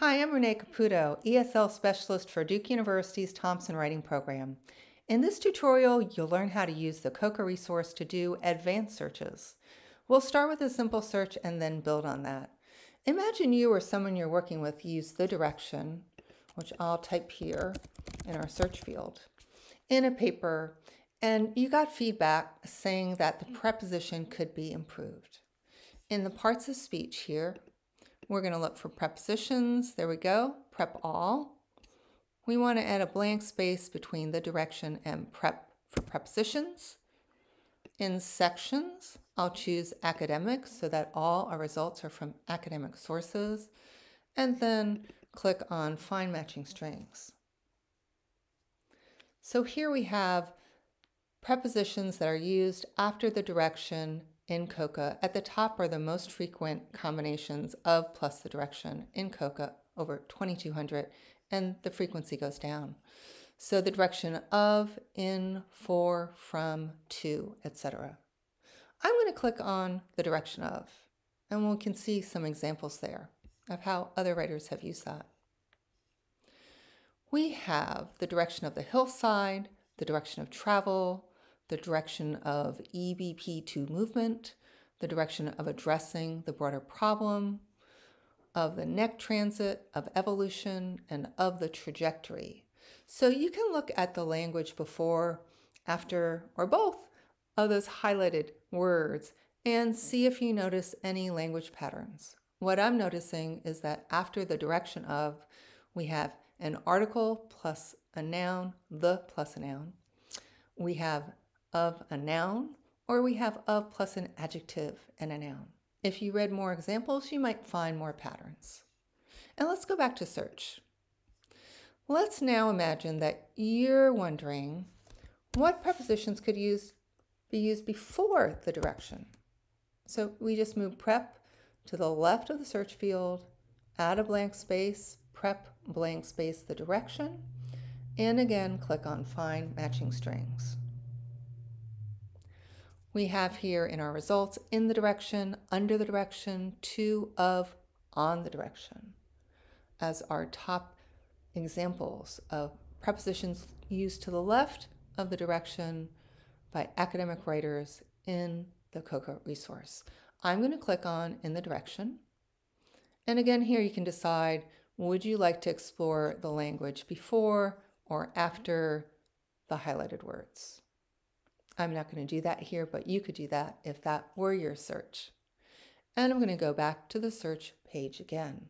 Hi, I'm Rene Caputo, ESL Specialist for Duke University's Thompson Writing Program. In this tutorial, you'll learn how to use the COCA resource to do advanced searches. We'll start with a simple search and then build on that. Imagine you or someone you're working with use the direction, which I'll type here in our search field, in a paper, and you got feedback saying that the mm. preposition could be improved. In the parts of speech here, we're going to look for prepositions. There we go, prep all. We want to add a blank space between the direction and prep for prepositions. In sections, I'll choose academic so that all our results are from academic sources. And then click on Find Matching Strings. So here we have prepositions that are used after the direction in COCA. At the top are the most frequent combinations of plus the direction in COCA, over 2200, and the frequency goes down. So the direction of, in, for, from, to, etc. I'm going to click on the direction of, and we can see some examples there of how other writers have used that. We have the direction of the hillside, the direction of travel, the direction of EBP2 movement, the direction of addressing the broader problem, of the neck transit, of evolution, and of the trajectory. So you can look at the language before, after, or both of those highlighted words and see if you notice any language patterns. What I'm noticing is that after the direction of, we have an article plus a noun, the plus a noun. We have of a noun, or we have of plus an adjective and a noun. If you read more examples, you might find more patterns. And let's go back to search. Let's now imagine that you're wondering what prepositions could use, be used before the direction. So we just move prep to the left of the search field, add a blank space, prep blank space the direction, and again click on Find Matching Strings. We have here in our results in the direction, under the direction, to, of, on the direction as our top examples of prepositions used to the left of the direction by academic writers in the COCA resource. I'm going to click on in the direction. And again, here you can decide, would you like to explore the language before or after the highlighted words? I'm not going to do that here, but you could do that if that were your search. And I'm going to go back to the search page again.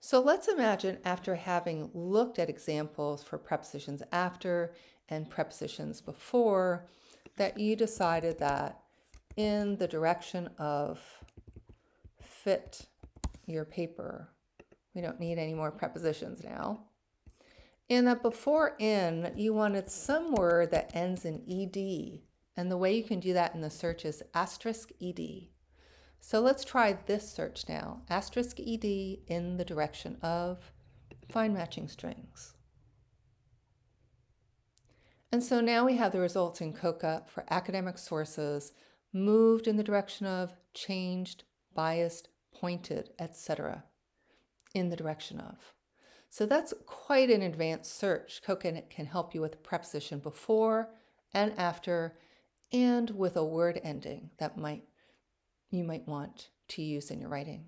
So let's imagine after having looked at examples for prepositions after and prepositions before, that you decided that in the direction of fit your paper, we don't need any more prepositions now. And that before in, you wanted some word that ends in ed. And the way you can do that in the search is asterisk ed. So let's try this search now. Asterisk ed in the direction of find matching strings. And so now we have the results in COCA for academic sources moved in the direction of, changed, biased, pointed, etc. in the direction of. So that's quite an advanced search. COCA can help you with preposition before and after and with a word ending that might you might want to use in your writing.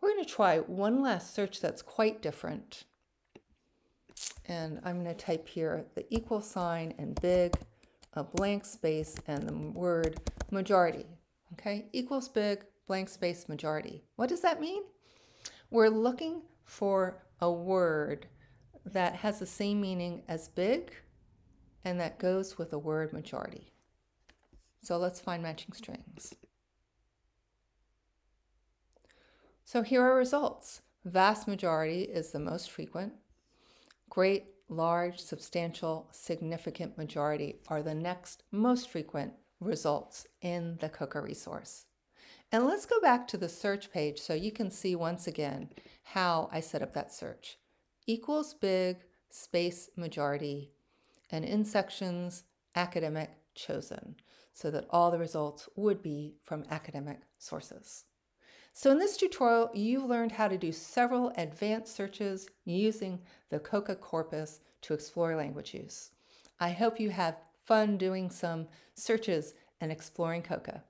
We're going to try one last search that's quite different. And I'm going to type here the equal sign and big, a blank space, and the word majority. Okay, equals big, blank space, majority. What does that mean? We're looking for a word that has the same meaning as big and that goes with a word majority. So let's find matching strings. So here are results. Vast majority is the most frequent. Great, large, substantial, significant majority are the next most frequent results in the COCA resource. And let's go back to the search page so you can see once again how I set up that search. Equals big, space majority, and in sections, academic chosen, so that all the results would be from academic sources. So in this tutorial, you've learned how to do several advanced searches using the COCA corpus to explore language use. I hope you have fun doing some searches and exploring COCA.